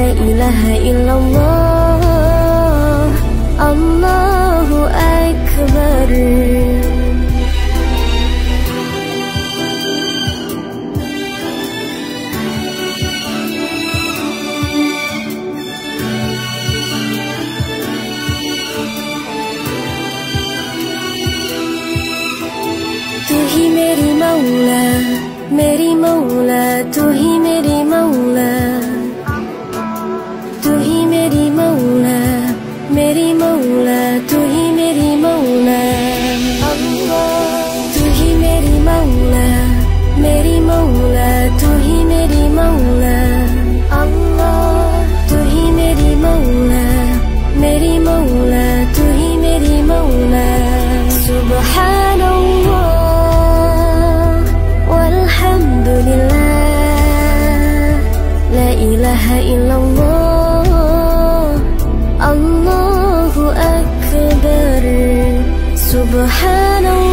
la ilaha illallah. Allahu Akbar. तू ही मेरी मौला। إله إلا الله. الله أكبر. سبحان الله